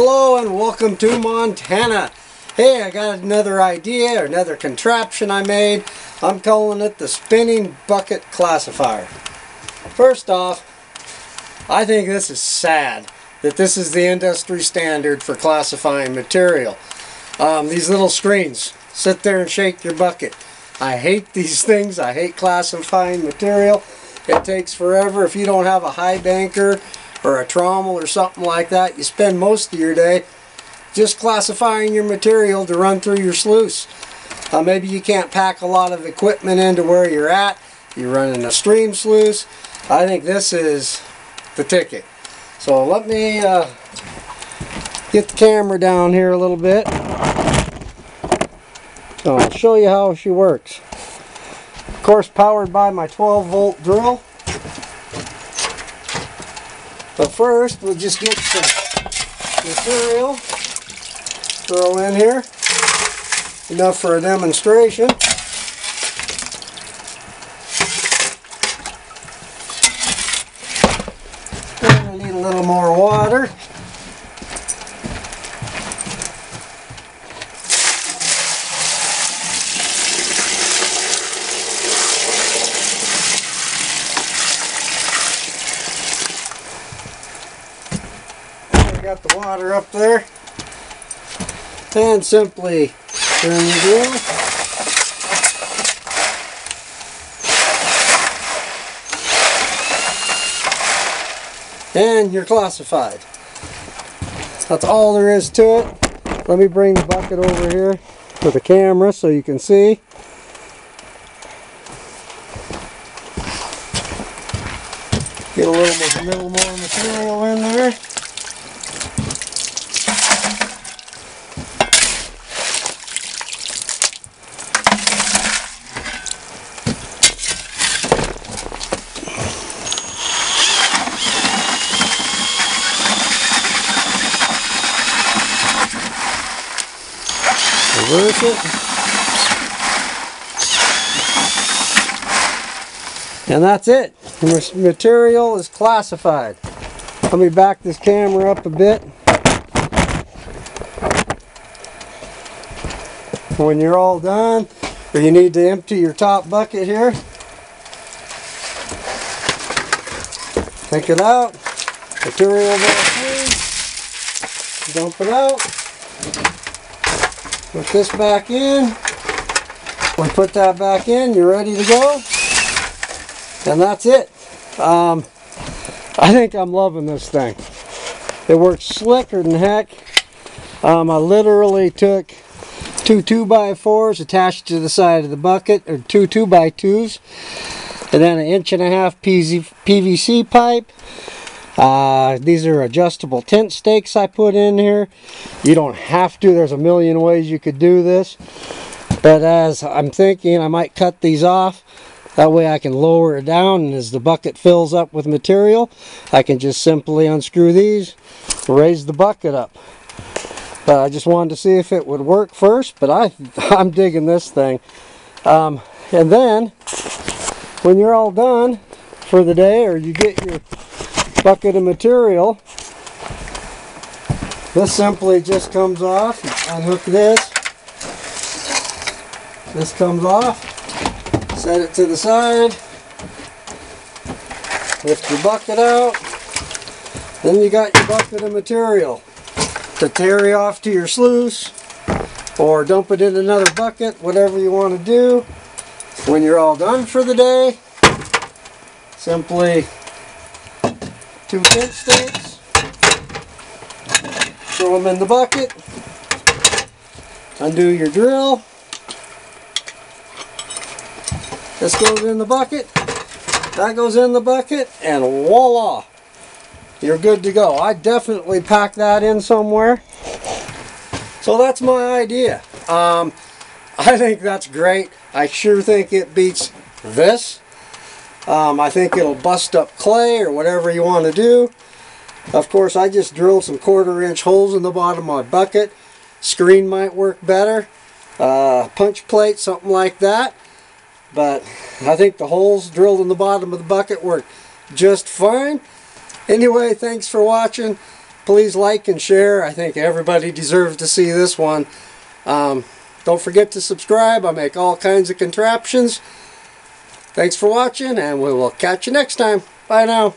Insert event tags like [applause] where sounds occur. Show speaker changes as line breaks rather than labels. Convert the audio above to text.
Hello and welcome to Montana. Hey, I got another idea, another contraption I made. I'm calling it the Spinning Bucket Classifier. First off, I think this is sad that this is the industry standard for classifying material. Um, these little screens, sit there and shake your bucket. I hate these things, I hate classifying material. It takes forever if you don't have a high banker or a trommel or something like that. You spend most of your day just classifying your material to run through your sluice. Uh, maybe you can't pack a lot of equipment into where you're at. You're running a stream sluice. I think this is the ticket. So let me uh, get the camera down here a little bit. So I'll show you how she works. Of course powered by my 12 volt drill. But first, we'll just get some material, throw in here, enough for a demonstration. I need a little more water. Got the water up there. And simply turn the drill. And you're classified. That's all there is to it. Let me bring the bucket over here with the camera so you can see. Get a little, more- little more material in there. Reverse it. And that's it. The material is classified. Let me back this camera up a bit. When you're all done, or you need to empty your top bucket here, take it out, material in, dump it out. Put this back in. We put that back in, you're ready to go. And that's it. Um, I think I'm loving this thing. It works slicker than heck. Um, I literally took two 2x4s attached to the side of the bucket, or two 2x2s, and then an inch and a half PVC pipe. Uh, these are adjustable tent stakes I put in here. You don't have to. There's a million ways you could do this. But as I'm thinking, I might cut these off. That way I can lower it down and as the bucket fills up with material, I can just simply unscrew these, raise the bucket up. But I just wanted to see if it would work first, but I, [laughs] I'm digging this thing. Um, and then, when you're all done for the day or you get your bucket of material. This simply just comes off. Unhook this. This comes off. Set it to the side. Lift your bucket out. Then you got your bucket of material to carry off to your sluice or dump it in another bucket, whatever you want to do. When you're all done for the day, simply two tent stakes, throw them in the bucket, undo your drill, this goes in the bucket, that goes in the bucket, and voila, you're good to go. I definitely pack that in somewhere. So that's my idea. Um, [laughs] I think that's great. I sure think it beats this. Um, I think it'll bust up clay or whatever you want to do. Of course, I just drilled some quarter inch holes in the bottom of my bucket. Screen might work better. Uh, punch plate, something like that. But I think the holes drilled in the bottom of the bucket work just fine. Anyway, thanks for watching. please like and share. I think everybody deserves to see this one. Um, don't forget to subscribe. I make all kinds of contraptions. Thanks for watching, and we will catch you next time. Bye now.